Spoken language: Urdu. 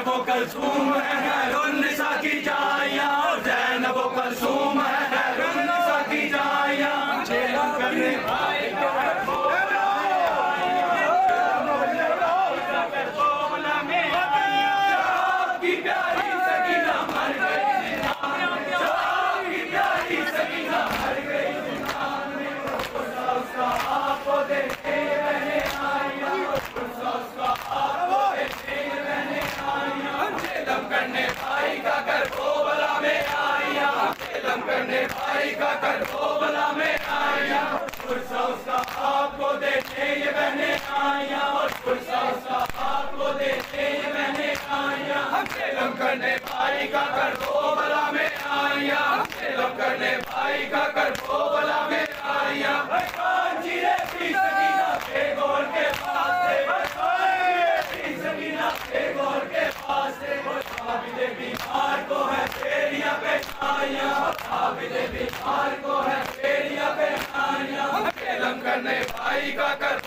زینب و کلثوم ہے خیر النساء کی جایا زینب و کلثوم ہے خیر النساء کی جایا کرنے کرنے بھائی کا کر وہ میں آئیاں ہم کرنے بھائی کا کر وہ میں آئیاں پرسا اس کا آپ کو دیکھے یہ بہنے آئیاں اور پرسا اس کا آپ کو دیکھے یہ بہنے آئیاں ہم کرنے بھائی کا کر وہ میں آئیاں کرنے بھائی کا کر